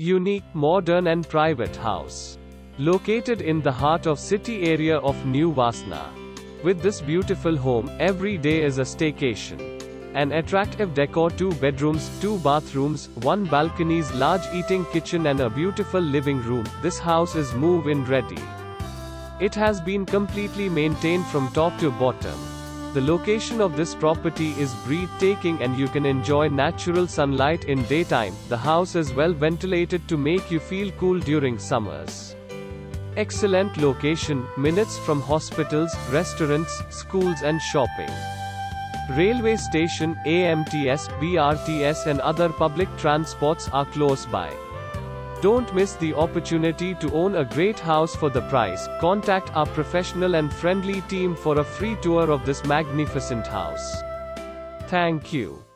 Unique, modern and private house. Located in the heart of city area of New Vasna. With this beautiful home, every day is a staycation. An attractive decor 2 bedrooms, 2 bathrooms, 1 balconies, large eating kitchen and a beautiful living room. This house is move-in ready. It has been completely maintained from top to bottom. The location of this property is breathtaking and you can enjoy natural sunlight in daytime. The house is well ventilated to make you feel cool during summers. Excellent location, minutes from hospitals, restaurants, schools and shopping. Railway station, AMTS, BRTS and other public transports are close by. Don't miss the opportunity to own a great house for the price. Contact our professional and friendly team for a free tour of this magnificent house. Thank you.